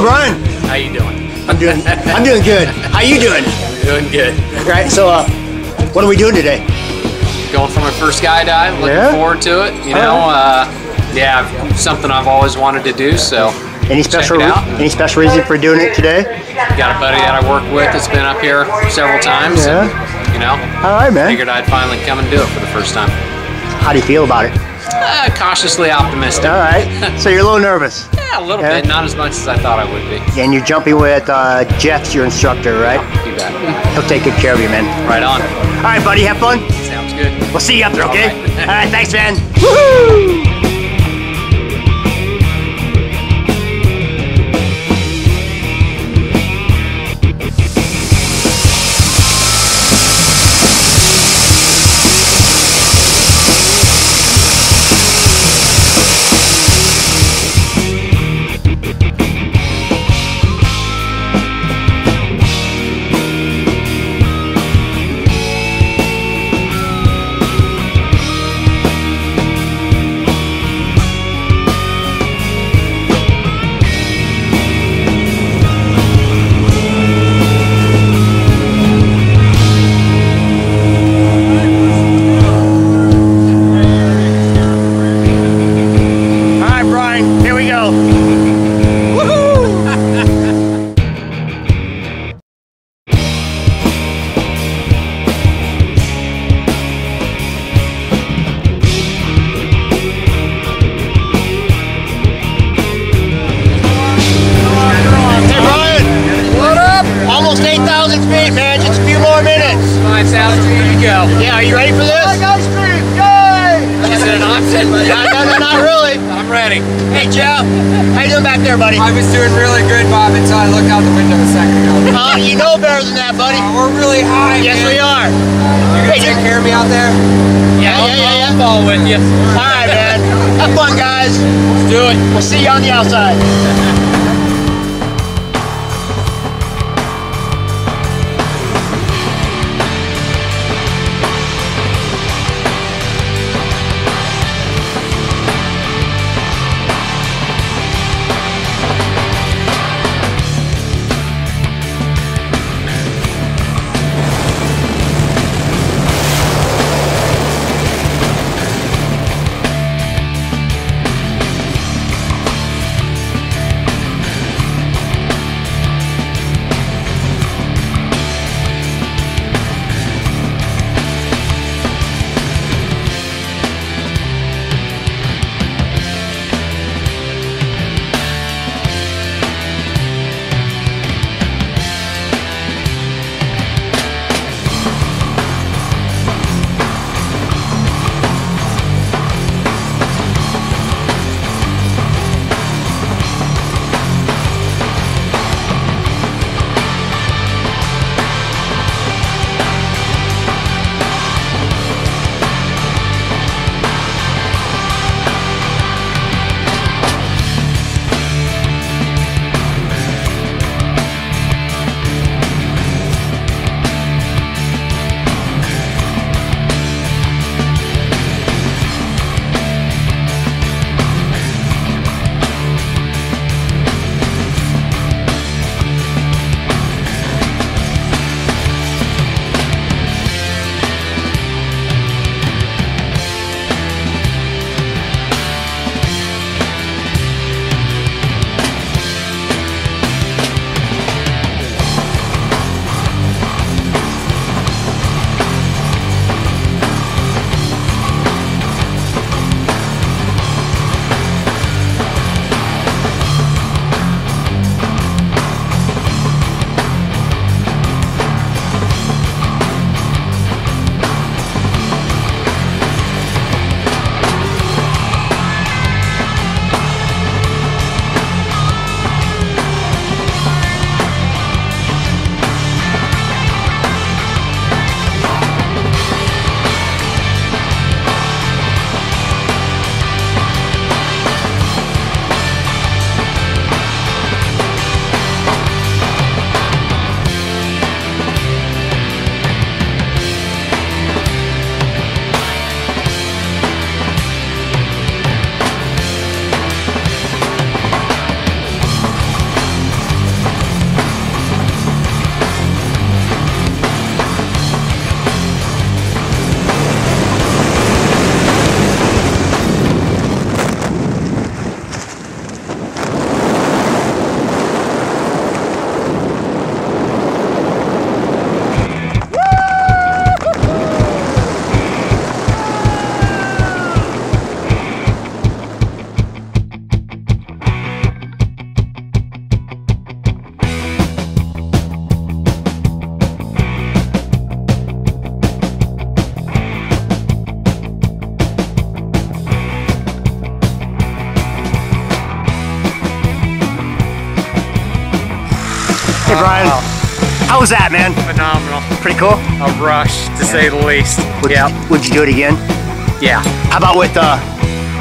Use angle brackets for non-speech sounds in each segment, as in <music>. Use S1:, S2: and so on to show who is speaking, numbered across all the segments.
S1: Brian.
S2: How you doing?
S1: I'm doing. I'm doing good. How you doing?
S2: I'm Doing good.
S1: Right. So, uh, what are we doing today?
S2: Going for my first skydive. Looking
S1: Yeah?
S2: forward to it. You know, uh, yeah, something I've always wanted to do. So,
S1: Any special? Any special reason for doing it today?
S2: got a buddy that I work with that's been up here several times.
S1: Yeah.
S2: And, you know,
S1: All right, man.
S2: figured I'd finally come and do it for the first time.
S1: How do you feel about it?
S2: Uh, cautiously optimistic.
S1: All right. So you're a little nervous,
S2: Yeah, a little
S1: Yeah.
S2: bit. Not as much as I thought I would be.
S1: and you're jumping with uh, Jeff's your instructor, right?
S2: You bet.
S1: He'll take good care of you, man.
S2: Right on.
S1: All right, buddy. Have fun.
S2: Sounds good.
S1: We'll see you up there, okay?
S2: All right.
S1: All right. Thanks, man. <laughs> Woohoo!
S2: It an?
S1: No, no, no, not really.
S2: I'm ready.
S1: Hey, Jeff. How you doing back there, buddy?
S3: I was doing really good, Bob, until I looked out the window a second ago.
S1: Uh, you know better than that, buddy.
S3: We're really high,
S1: Yes,
S3: man.
S1: we are.
S3: You gonna take care of me out there?
S1: Yeah, yeah, yeah, yeah.
S2: Ball with you.
S1: All right, man. Have fun, guys. Let's do it. We'll see you on the outside. Brian.
S2: wow.
S1: How was that, man?
S2: Phenomenal.
S1: Pretty cool.
S2: A rush, to say the least.
S1: Would,
S2: Yep.
S1: would you do it again?
S2: Yeah.
S1: How about with uh,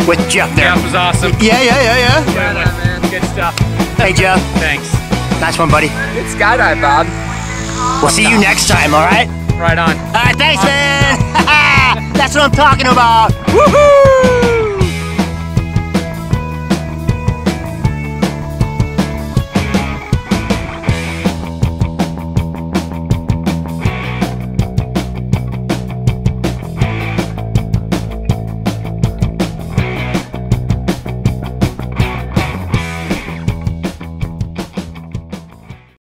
S1: with Jeff there?
S2: Jeff was awesome.
S1: Yeah, yeah, yeah, yeah.
S2: Yeah, man. Good stuff.
S1: Hey, Jeff.
S2: Thanks.
S1: Nice one, buddy.
S2: Good skydive, Bob.
S1: We'll see you next time, all right?
S2: Right on.
S1: All right, thanks, man. <laughs> That's what I'm talking about. Woohoo!